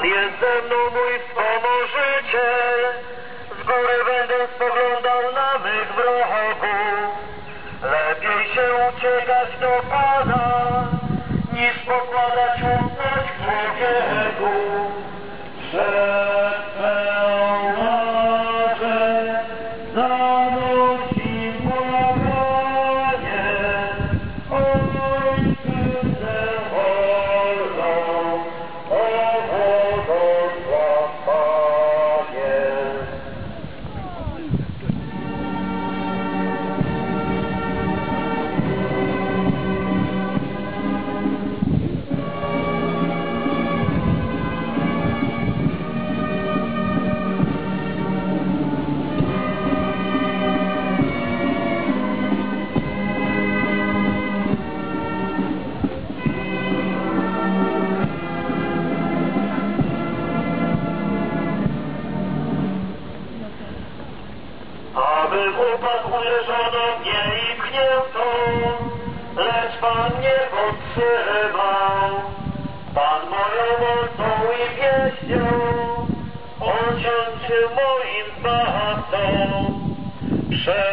ze mną mój wspomożyciel. Z góry będę spoglądał na mych wrogów. Lepiej się uciekać do Pana, niż pokładać ufność człowieku. Przed Aby upadł uderzono mnie i pchnięto, lecz Pan nie podtrzymał. Pan moją mocą i pieśnią, On ciąży moim zbawcą. Przed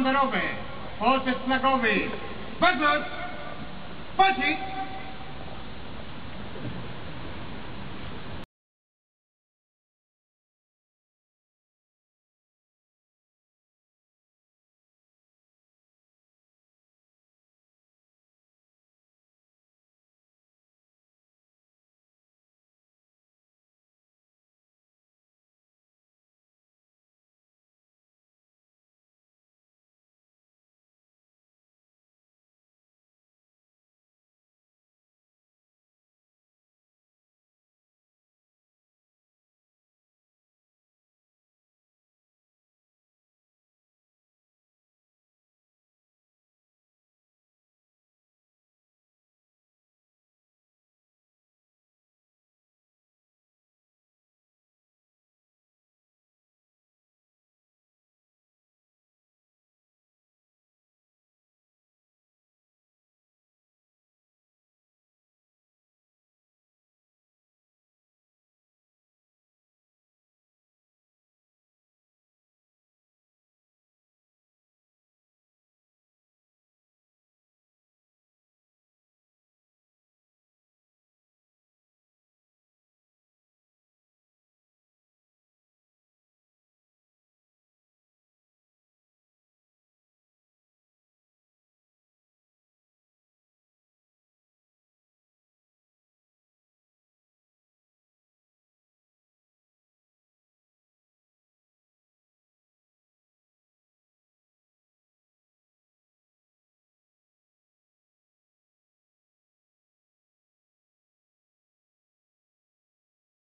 здоровы. Вот и знакомый. Пожалуйста. Спасибо.